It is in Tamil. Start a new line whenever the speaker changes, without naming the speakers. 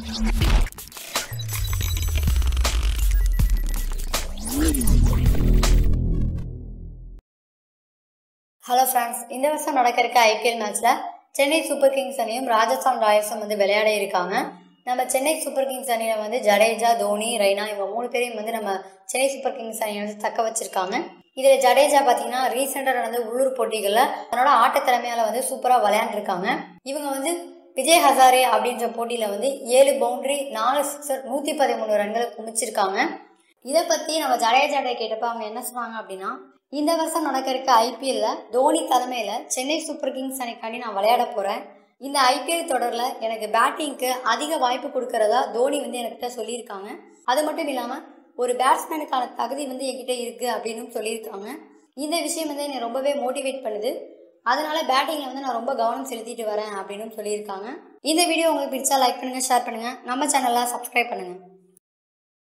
ஹலோ ஃப்ரெண்ட்ஸ் இந்த வருஷம் நடக்க இருக்க ஐபிஎல் மேட்ச்சில் சென்னை சூப்பர் கிங்ஸ் அணியும் ராஜஸ்தான் ராயல்ஸும் வந்து விளையாட இருக்காங்க. நம்ம சென்னை சூப்பர் கிங்ஸ் அணியில் வந்து ஜடேஜா தோனி ரெய்னா இவங்க மூணு பேரையும் வந்து நம்ம சென்னை சூப்பர் கிங்ஸ் அணியை வந்து தக்க வச்சிருக்காங்க. இதில் ஜடேஜா பார்த்தீங்கன்னா ரீசெண்டாக நடந்த உள்ளூர் போட்டிகளில் தன்னோட ஆட்ட திறமையால் வந்து சூப்பராக விளையாண்டுருக்காங்க. இவங்க வந்து விஜய் ஹசாரே அப்படின்ற போட்டியில் வந்து ஏழு பவுண்டரி நாலு சிக்ஸர் நூற்றி பதிமூணு ரன்களை குமிச்சிருக்காங்க இதை பற்றி நம்ம ஜடேஜாட்ட கேட்டப்ப அவங்க என்ன சொன்னாங்க அப்படின்னா இந்த வருஷம் நடக்க இருக்க ஐபிஎல்ல தோனி தலைமையில் சென்னை சூப்பர் கிங்ஸ் அணிக்காண்டி நான் விளையாட போகிறேன் இந்த ஐபிஎல் தொடரில் எனக்கு பேட்டிங்க்கு அதிக வாய்ப்பு கொடுக்கறதா தோனி வந்து என்கிட்ட சொல்லியிருக்காங்க. அது மட்டும் இல்லாமல் ஒரு பேட்ஸ்மேனுக்கான தகுதி வந்து என்கிட்ட இருக்குது அப்படின்னு சொல்லியிருக்காங்க. இந்த விஷயம் வந்து என்னை ரொம்பவே மோட்டிவேட் பண்ணுது. அதனால பேட்டிங்கில் வந்து நான் ரொம்ப கவனம் செலுத்திட்டு வரேன் அப்படின்னு சொல்லியிருக்காங்க. இந்த வீடியோ உங்களுக்கு பிடிச்சா லைக் பண்ணுங்கள் ஷேர் பண்ணுங்கள் நம்ம சேனலில் சப்ஸ்கிரைப் பண்ணுங்கள்